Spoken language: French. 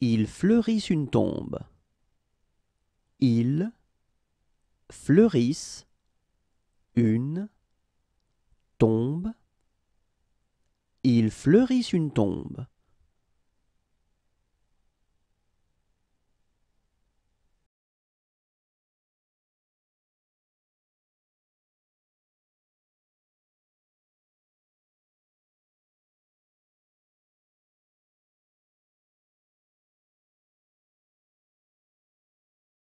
Ils fleurissent une tombe. Ils fleurissent une tombe. Ils fleurissent une tombe.